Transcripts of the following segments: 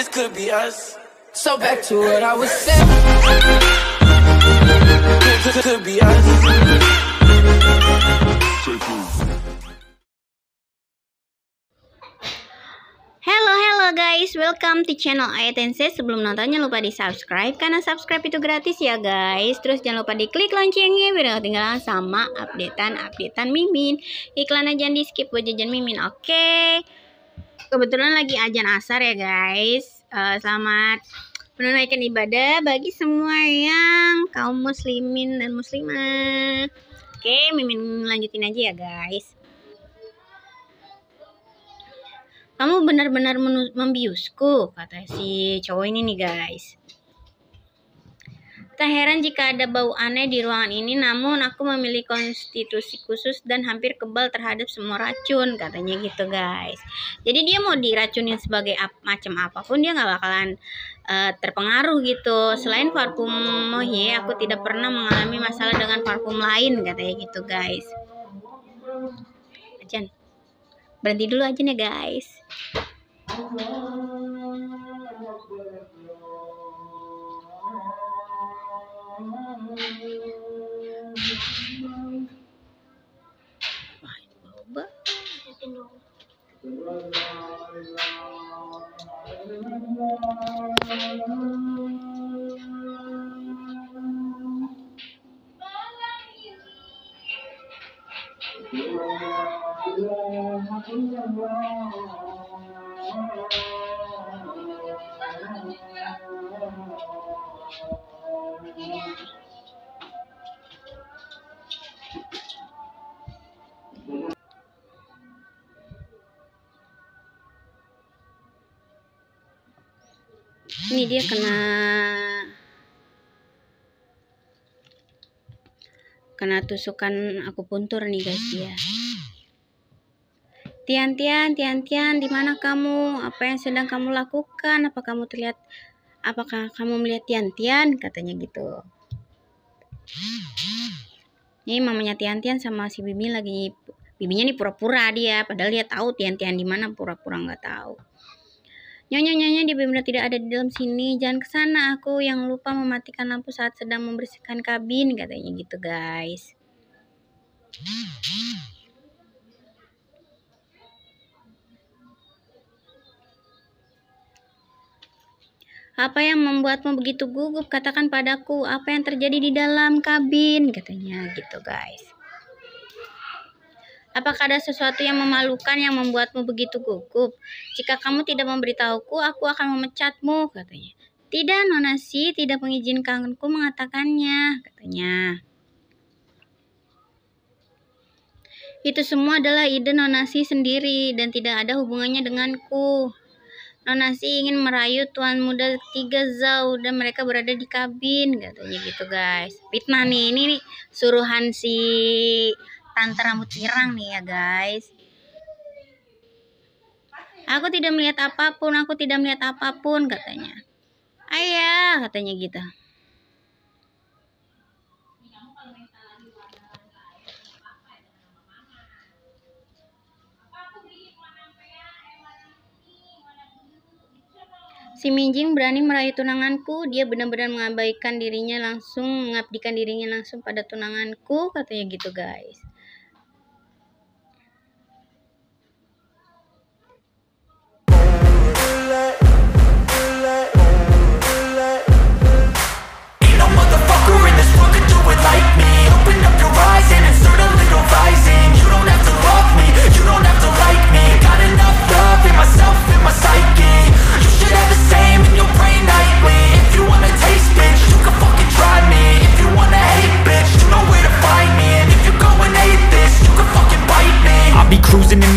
this could be us. So back to what I was saying. Could, could be us. Guys, welcome to channel Aitense. Sebelum nonton jangan lupa di subscribe karena subscribe itu gratis ya guys. Terus jangan lupa diklik loncengnya biar gak ketinggalan sama updatean updatean Mimin. Iklan aja di skip buat jajan Mimin, oke? Kebetulan lagi ajan asar ya guys. Eh, selamat menunaikan ibadah bagi semua yang kaum muslimin dan muslimah. Oke, Mimin lanjutin aja ya guys. Kamu benar-benar membiusku, kata si cowok ini nih guys. Tak heran jika ada bau aneh di ruangan ini, namun aku memiliki konstitusi khusus dan hampir kebal terhadap semua racun, katanya gitu guys. Jadi dia mau diracunin sebagai ap- macam apa pun dia nggak bakalan eh, terpengaruh gitu. Selain parfum Mohe, aku tidak pernah mengalami masalah dengan parfum lain, katanya gitu guys. Ajan, berhenti dulu aja nih guys. Ini dia kena kena tusukan akupuntur nih guys dia. Tian Tian, Tian Tian, di mana kamu? Apa yang sedang kamu lakukan? Apa kamu terlihat apakah kamu melihat Tian Tian? Katanya gitu. Ini mamanya Tian Tian sama si Bibi lagi Bibinya nih pura-pura dia, padahal dia tahu Tian Tian di mana pura-pura nggak tahu. Nyonya nyonya dia benar tidak ada di dalam sini. Jangan ke sana aku yang lupa mematikan lampu saat sedang membersihkan kabin katanya gitu guys. Apa yang membuatmu begitu gugup? Katakan padaku apa yang terjadi di dalam kabin katanya gitu guys. Apakah ada sesuatu yang memalukan yang membuatmu begitu gugup? Jika kamu tidak memberitahuku, aku akan memecatmu, katanya. Tidak, Nona Si, tidak mengizinkanku mengatakannya, katanya. Itu semua adalah ide Nona Si sendiri dan tidak ada hubungannya denganku. Nona Si ingin merayu tuan muda tiga Zhao dan mereka berada di kabin, katanya gitu guys. Fitnah nih, ini nih suruhan si tante rambut pirang nih ya guys. Aku tidak melihat apa pun, aku tidak melihat apa pun katanya. Ayah katanya gitu. Si Minjing berani merayu tunanganku, dia benar-benar mengabaikan dirinya langsung, mengabdikan dirinya langsung pada tunanganku, katanya gitu guys. Ain't no motherfucker in this world could do it like me? Open up your eyes and insert a little rising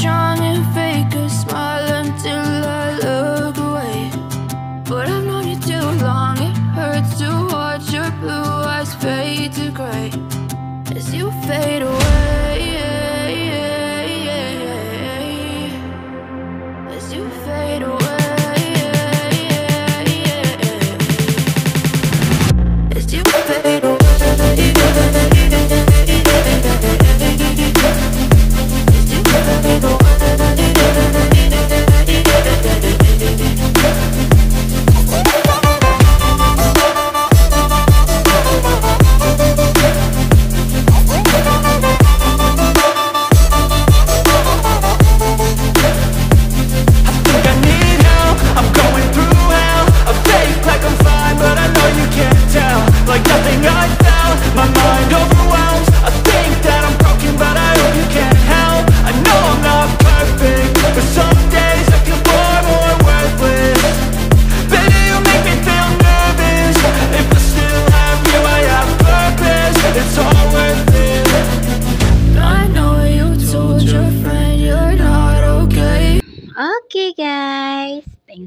trying to fake a smile until I look away. But I've known you too long, it hurts to watch your blue eyes fade to gray as you fade away.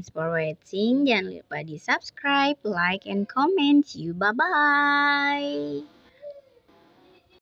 Thanks for watching. Jangan lupa di subscribe, like, and comment. See you, bye-bye.